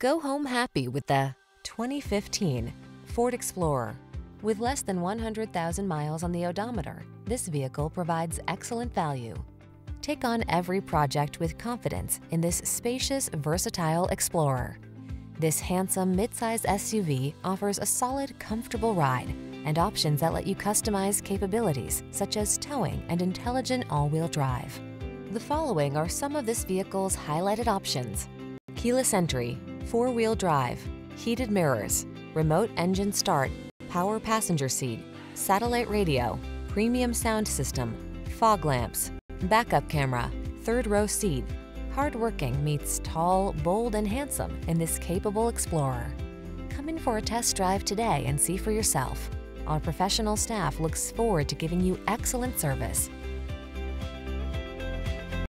Go home happy with the 2015 Ford Explorer. With less than 100,000 miles on the odometer, this vehicle provides excellent value. Take on every project with confidence in this spacious, versatile Explorer. This handsome midsize SUV offers a solid, comfortable ride and options that let you customize capabilities such as towing and intelligent all-wheel drive. The following are some of this vehicle's highlighted options. Keyless entry, four-wheel drive, heated mirrors, remote engine start, power passenger seat, satellite radio, premium sound system, fog lamps, backup camera, third row seat. Hardworking meets tall, bold, and handsome in this capable Explorer. Come in for a test drive today and see for yourself. Our professional staff looks forward to giving you excellent service.